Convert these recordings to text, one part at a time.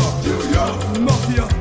York, New York, Mafia.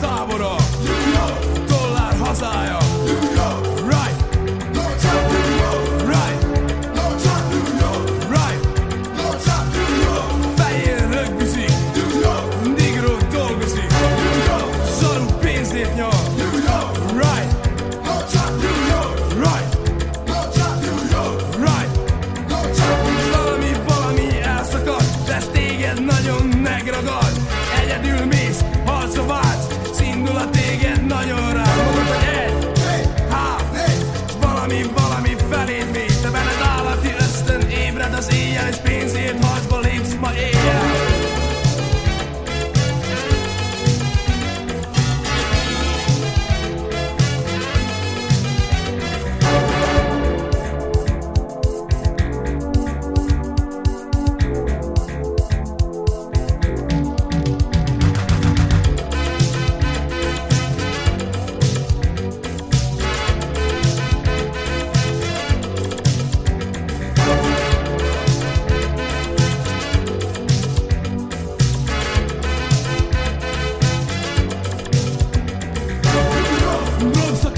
Valami, valami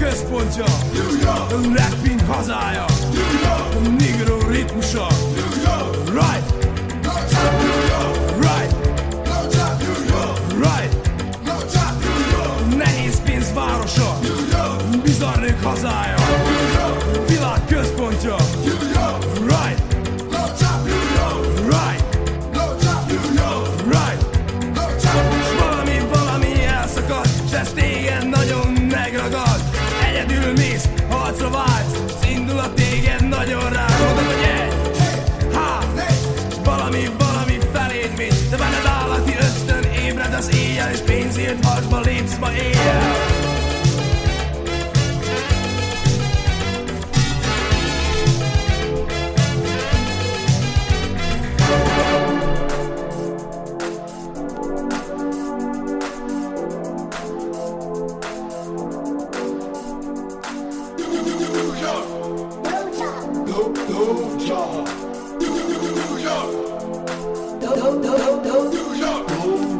központja. New York A rapping hazája. New York A negro ritmusa. New York Right. Right. Right. No job városa. New York Bizarr hazája. New York Világ központja. New my ear. New York. New York.